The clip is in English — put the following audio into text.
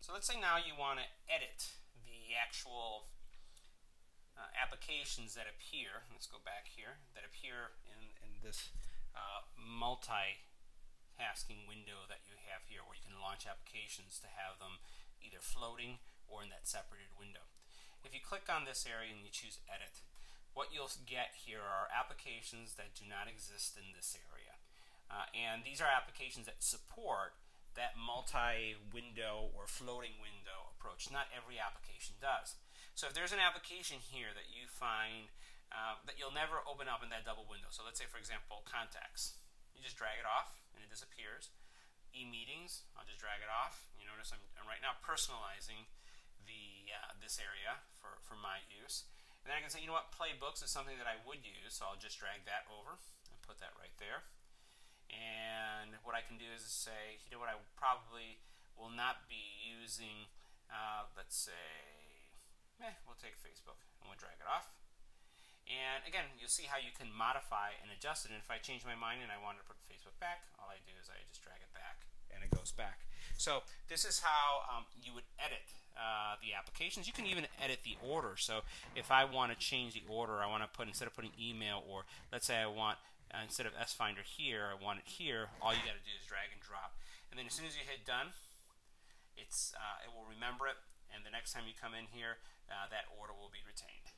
So let's say now you want to edit the actual uh, applications that appear, let's go back here, that appear in, in this uh, multi-tasking window that you have here where you can launch applications to have them either floating or in that separated window. If you click on this area and you choose edit, what you'll get here are applications that do not exist in this area. Uh, and these are applications that support that multi-window or floating window approach. Not every application does. So if there's an application here that you find uh, that you'll never open up in that double window. So let's say, for example, contacts. You just drag it off and it disappears. E-meetings, I'll just drag it off. You notice I'm, I'm right now personalizing the uh, this area for, for my use. And then I can say, you know what, Play Books is something that I would use, so I'll just drag that over and put that right there. And what I can do is say, you know what, I probably will not be using, uh, let's say, eh, we'll take Facebook and we'll drag it off. And again, you'll see how you can modify and adjust it. And if I change my mind and I want to put Facebook back, all I do is I just drag it back and it goes back. So this is how um, you would edit uh, the applications. You can even edit the order. So if I want to change the order, I want to put instead of putting email or let's say I want uh, instead of S Finder here, I want it here. All you got to do is drag and drop, and then as soon as you hit done, it's uh, it will remember it, and the next time you come in here, uh, that order will be retained.